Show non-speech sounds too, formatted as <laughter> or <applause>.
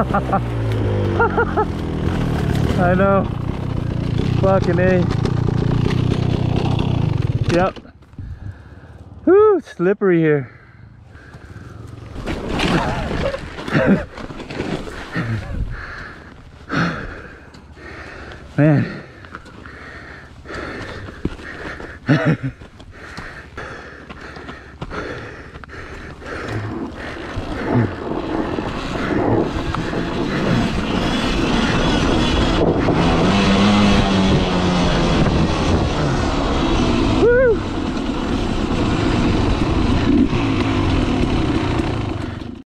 <laughs> I know. Fucking A. Yep. Whoo, slippery here. <laughs> Man. <laughs>